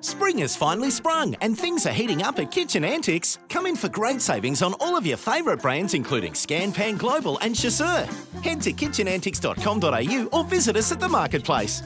Spring has finally sprung and things are heating up at Kitchen Antics. Come in for great savings on all of your favourite brands, including Scanpan Global and Chasseur. Head to kitchenantics.com.au or visit us at the marketplace.